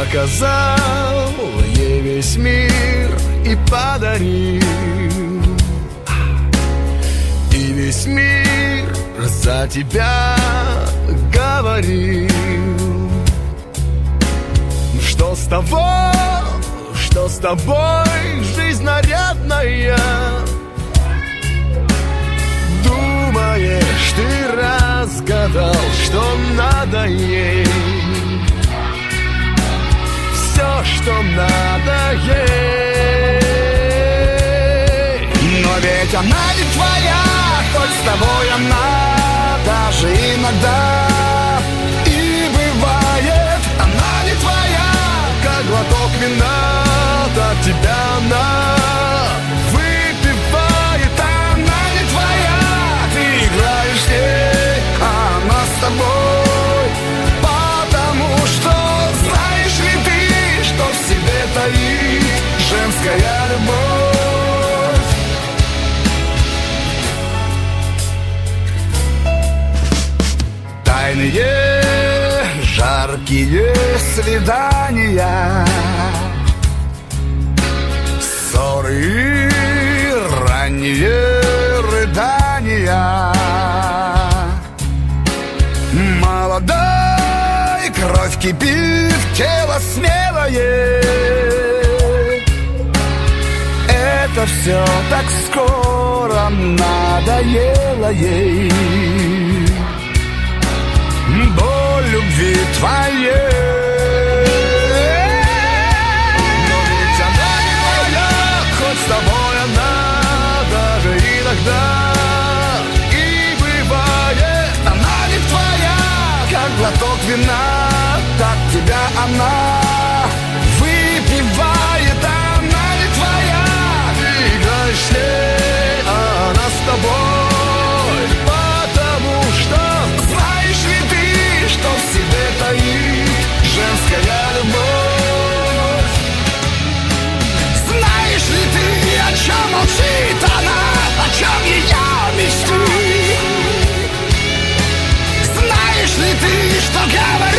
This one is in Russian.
показал ей весь мир и подарил. И весь мир за тебя говорил. Что с того, что с тобой жизнь нарядная? Думаешь, ты разгадал, что надо ведь она не твоя, хоть с тобой она даже иногда Тайные жаркие свидания. Ссоры ранние рыдания. Молодой кровь кипит, тело смелое. Это все так скоро надоело ей глоток вина, так тебя она стоит женская любовь. Знаешь ли ты, о чем молчит она, о чем ее мечты? Знаешь ли ты, что говорит